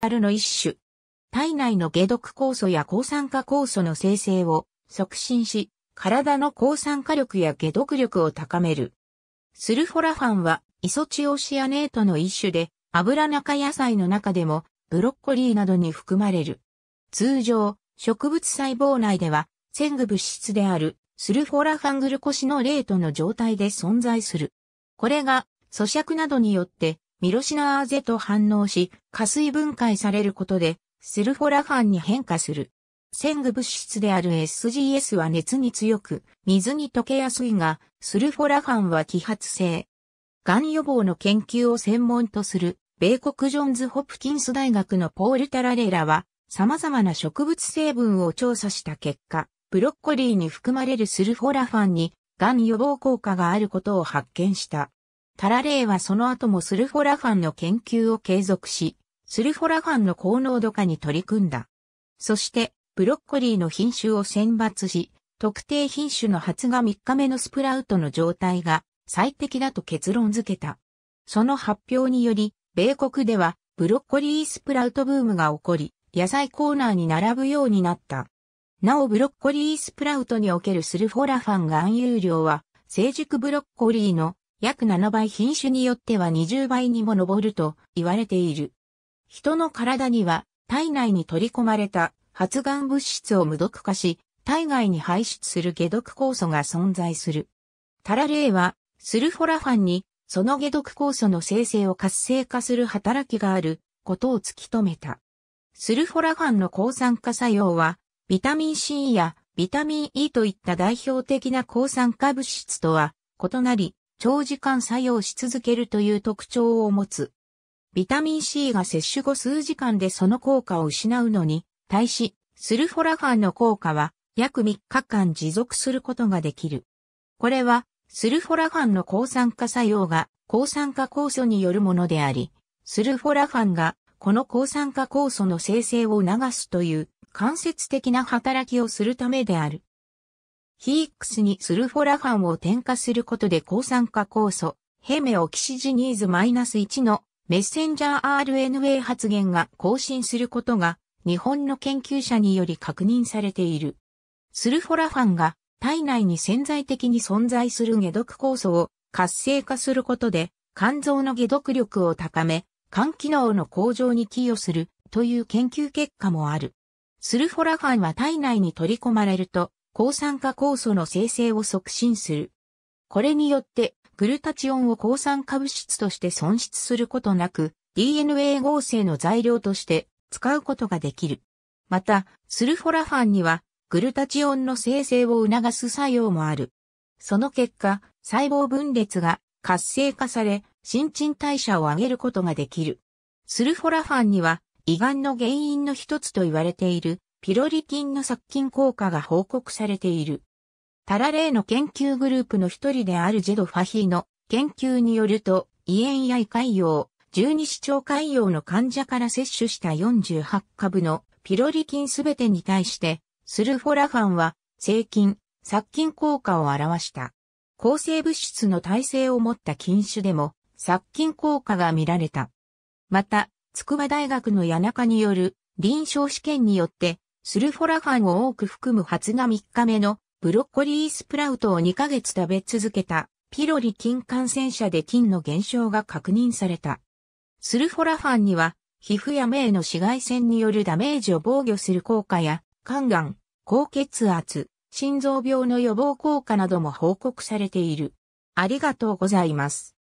アルの一種。体内の解毒酵素や抗酸化酵素の生成を促進し、体の抗酸化力や解毒力を高める。スルフォラファンはイソチオシアネートの一種で、油中野菜の中でもブロッコリーなどに含まれる。通常、植物細胞内では、線具物質であるスルフォラファングルコシノレートの状態で存在する。これが咀嚼などによってミロシナーゼと反応し、加水分解されることでスルフォラファンに変化する。線具物質である SGS は熱に強く、水に溶けやすいが、スルフォラファンは揮発性。癌予防の研究を専門とする、米国ジョンズ・ホプキンス大学のポール・タラレーラは、様々な植物成分を調査した結果、ブロッコリーに含まれるスルフォラファンに、癌予防効果があることを発見した。タラレーはその後もスルフォラファンの研究を継続し、スルフォラファンの高濃度化に取り組んだ。そして、ブロッコリーの品種を選抜し、特定品種の発芽3日目のスプラウトの状態が最適だと結論付けた。その発表により、米国ではブロッコリースプラウトブームが起こり、野菜コーナーに並ぶようになった。なおブロッコリースプラウトにおけるスルフォラファン含有量は、成熟ブロッコリーの約7倍品種によっては20倍にも上ると言われている。人の体には体内に取り込まれた発がん物質を無毒化し、体外に排出する解毒酵素が存在する。タラレイは、スルフォラファンに、その解毒酵素の生成を活性化する働きがあることを突き止めた。スルフォラファンの抗酸化作用は、ビタミン C やビタミン E といった代表的な抗酸化物質とは異なり、長時間作用し続けるという特徴を持つ。ビタミン C が摂取後数時間でその効果を失うのに、対し、スルフォラファンの効果は約3日間持続することができる。これは、スルフォラファンの抗酸化作用が抗酸化酵素によるものであり、スルフォラファンがこの抗酸化酵素の生成を促すという間接的な働きをするためである。ヒークスにスルフォラファンを添加することで抗酸化酵素、ヘメオキシジニーズ -1 のメッセンジャー RNA 発現が更新することが日本の研究者により確認されている。スルフォラファンが体内に潜在的に存在する解毒酵素を活性化することで肝臓の解毒力を高め、肝機能の向上に寄与するという研究結果もある。スルフォラファンは体内に取り込まれると抗酸化酵素の生成を促進する。これによってグルタチオンを抗酸化物質として損失することなく DNA 合成の材料として使うことができる。また、スルフォラファンにはグルタチオンの生成を促す作用もある。その結果、細胞分裂が活性化され、新陳代謝を上げることができる。スルフォラファンには、胃がんの原因の一つと言われている、ピロリ菌の殺菌効果が報告されている。タラレーの研究グループの一人であるジェド・ファヒーの研究によると、胃炎や胃潰瘍、十二指腸潰瘍の患者から摂取した48株のピロリ菌すべてに対して、スルフォラファンは、生菌、殺菌効果を表した。抗生物質の耐性を持った菌種でも、殺菌効果が見られた。また、筑波大学の谷中による臨床試験によって、スルフォラファンを多く含む発芽3日目のブロッコリースプラウトを2ヶ月食べ続けたピロリ菌感染者で菌の減少が確認された。スルフォラファンには、皮膚や目への紫外線によるダメージを防御する効果や、肝がん、高血圧、心臓病の予防効果なども報告されている。ありがとうございます。